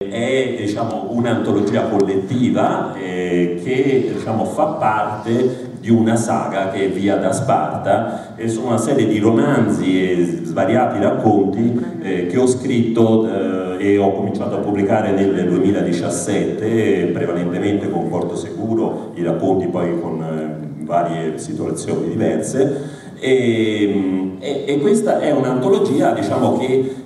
È diciamo, un'antologia collettiva eh, che diciamo, fa parte di una saga che è Via da Sparta. E sono una serie di romanzi e svariati racconti eh, che ho scritto eh, e ho cominciato a pubblicare nel 2017 prevalentemente con Porto Sicuro, i racconti poi con eh, varie situazioni diverse e, e, e questa è un'antologia diciamo,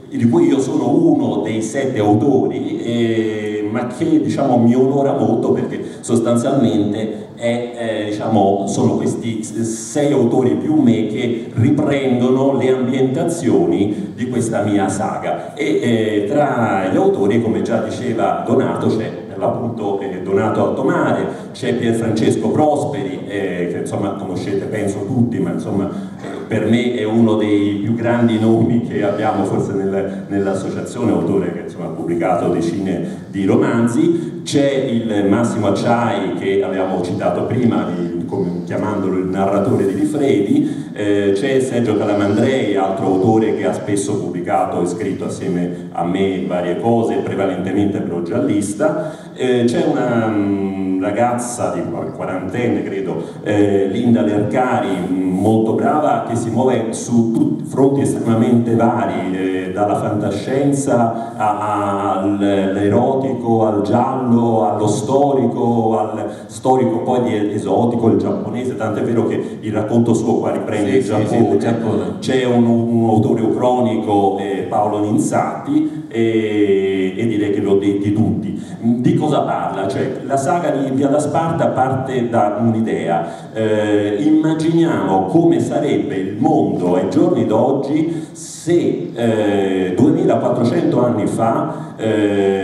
di cui io sono uno dei sette autori, eh, ma che diciamo, mi onora molto perché sostanzialmente è, eh, diciamo, sono questi sei autori più me che riprendono le ambientazioni di questa mia saga. E eh, tra gli autori, come già diceva Donato, c'è appunto eh, Donato Altomare, c'è Pierfrancesco Prosperi, eh, che insomma conoscete penso tutti, ma insomma eh, per me è uno dei più grandi nomi che abbiamo forse nel, nell'associazione, autore che insomma, ha pubblicato decine di romanzi, c'è il Massimo Acciai che abbiamo citato prima, di, come, chiamandolo il narratore di Rifredi, eh, c'è Sergio Calamandrei, altro autore che ha spesso pubblicato e scritto assieme a me varie cose, prevalentemente però giallista, eh, c'è una um, ragazza di quarantenne credo, eh, Linda Lercari, molto brava, che si muove su fronti estremamente vari, eh, dalla fantascienza all'erotico, al giallo, allo storico, al storico poi di esotico, il giapponese, tant'è vero che il racconto suo qua riprende sì, il Giappone, sì, c'è un, un, autore ucronico, eh, Paolo Ninzati, e, e, direi che l'ho detti tutti. Di cosa parla? Cioè, la saga di Via da Sparta parte da un'idea. Eh, immaginiamo come sarebbe il mondo ai giorni d'oggi se eh, 2400 anni fa eh,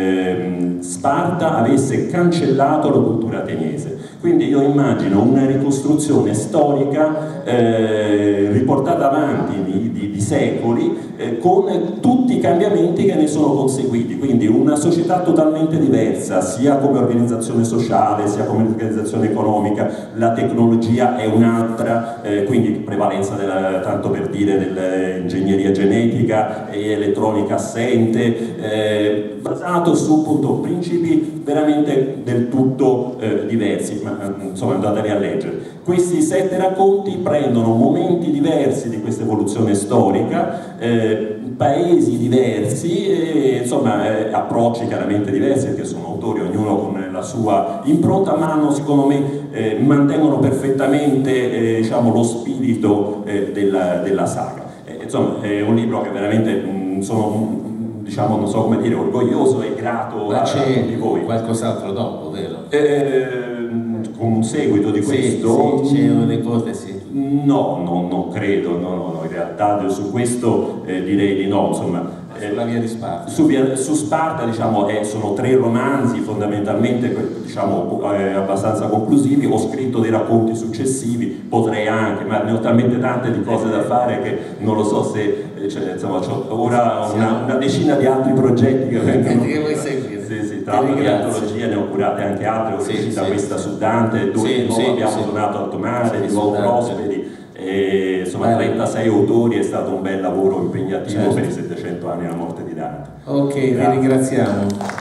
Sparta avesse cancellato la cultura ateniese. Quindi io immagino una ricostruzione storica eh, riportata avanti di, di, secoli eh, con tutti i cambiamenti che ne sono conseguiti, quindi una società totalmente diversa, sia come organizzazione sociale, sia come organizzazione economica, la tecnologia è un'altra, eh, quindi prevalenza della, tanto per dire dell'ingegneria genetica e elettronica assente, eh, basato su appunto, principi veramente del tutto eh, diversi ma insomma andatevi a leggere. Questi sette racconti prendono momenti diversi di questa evoluzione storica, eh, paesi diversi e insomma eh, approcci chiaramente diversi perché sono autori ognuno con la sua impronta ma hanno secondo me eh, mantengono perfettamente eh, diciamo, lo spirito eh, della, della, saga. Eh, insomma è un libro che veramente mh, mm, sono diciamo non so come dire orgoglioso e grato ma a tutti voi. qualcos'altro dopo, vero? Eh, con un seguito di questo? Sì, c'è un'ipotesi. No, no, non credo, no, no, no, in realtà su questo eh, direi di no, insomma. Sulla via di Sparta? Su, via, su Sparta diciamo, eh, sono tre romanzi fondamentalmente diciamo, eh, abbastanza conclusivi, ho scritto dei racconti successivi, potrei anche, ma ne ho talmente tante di cose da fare che non lo so se, eh, cioè, insomma, ho ora una, una, decina di altri progetti che vengono... Sì, sì, tra l'altro di antologie ne ho curate anche altre, ho sì, sì, questa su Dante, dove sì, sì, abbiamo sì. donato Altomare, di nuovo Prosperi, e, insomma 36 autori è stato un bel lavoro impegnativo certo. per i 700 anni della morte di Dante. Ok, Grazie. vi ringraziamo.